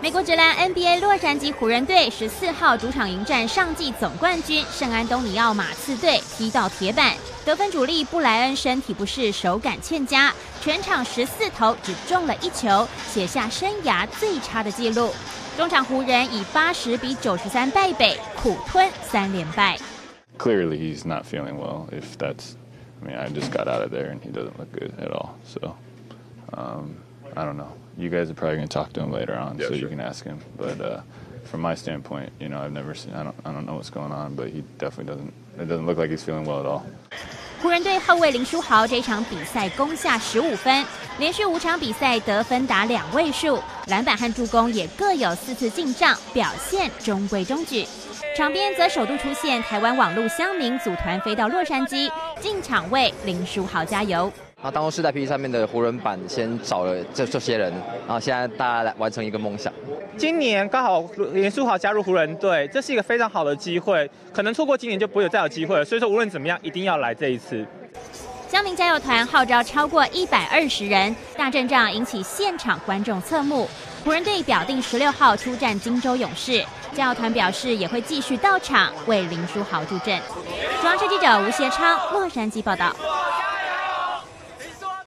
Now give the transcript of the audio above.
美国职篮 NBA 洛杉矶湖人队十四号主场迎战上季总冠军圣安东尼奥马刺队，踢到铁板。得分主力布莱恩身体不适，手感欠佳，全场十四投只中了一球，写下生涯最差的纪录。中场湖人以八十比九十三败北，苦吞三连败。Clearly, he's not feeling well. If that's, I mean, I just got out of there and he doesn't look good at all. So, um, I don't know. You guys are probably going to talk to him later on, so you can ask him. But uh, from my standpoint, you know, I've never seen. I don't. I don't know what's going on, but he definitely doesn't. It doesn't look like he's feeling well at all. 湖人队后卫林书豪这场比赛攻下十五分，连续五场比赛得分达两位数，篮板和助攻也各有四次进账，表现中规中矩。场边则首度出现台湾网路乡民组团飞到洛杉矶进场为林书豪加油。那当初是在 P 上面的湖人版先找了这这些人，然后现在大家来完成一个梦想。今年刚好林书豪加入湖人队，这是一个非常好的机会。可能错过今年就不会有再有机会了，所以说无论怎么样，一定要来这一次。江民加油团号召超过一百二十人，大阵仗引起现场观众侧目。湖人队表定十六号出战金州勇士，加油团表示也会继续到场为林书豪助阵。中央社记者吴协昌，洛杉矶报道。